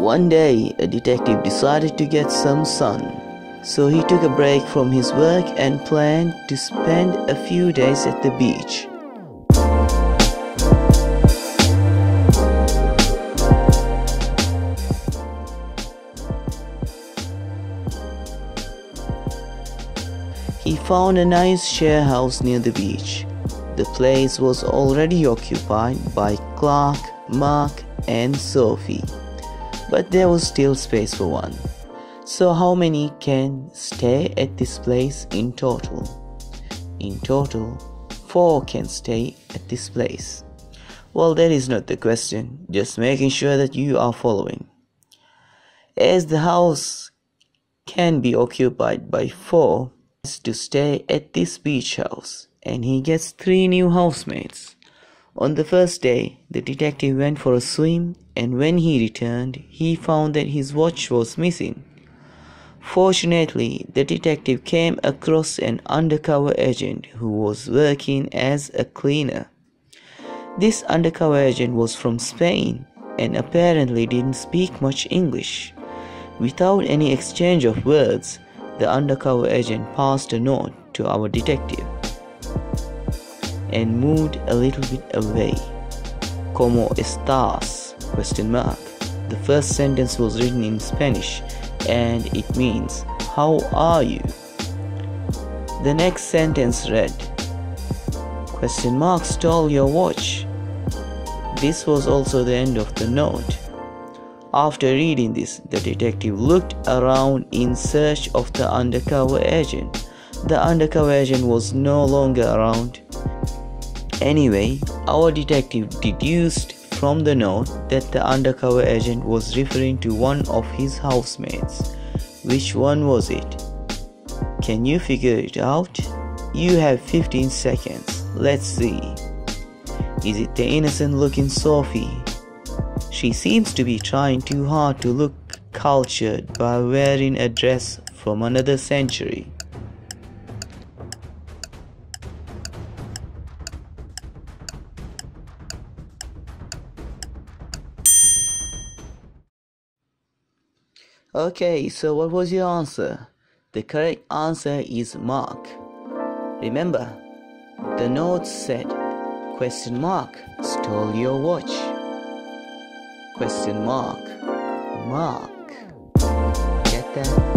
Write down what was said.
One day, a detective decided to get some sun. So he took a break from his work and planned to spend a few days at the beach. He found a nice share house near the beach. The place was already occupied by Clark, Mark, and Sophie, but there was still space for one. So, how many can stay at this place in total? In total, four can stay at this place. Well, that is not the question, just making sure that you are following. As the house can be occupied by four, to stay at this beach house and he gets three new housemates. On the first day, the detective went for a swim and when he returned, he found that his watch was missing. Fortunately, the detective came across an undercover agent who was working as a cleaner. This undercover agent was from Spain and apparently didn't speak much English. Without any exchange of words, the undercover agent passed a note to our detective and moved a little bit away. ¿Cómo estás? Question mark. The first sentence was written in Spanish and it means How are you? The next sentence read Question mark stole your watch. This was also the end of the note. After reading this, the detective looked around in search of the undercover agent. The undercover agent was no longer around. Anyway, our detective deduced from the note that the undercover agent was referring to one of his housemates. Which one was it? Can you figure it out? You have 15 seconds. Let's see. Is it the innocent looking Sophie? She seems to be trying too hard to look cultured by wearing a dress from another century. Okay, so what was your answer? The correct answer is Mark. Remember, the note said, question mark, stole your watch. Question mark, Mark. Get that?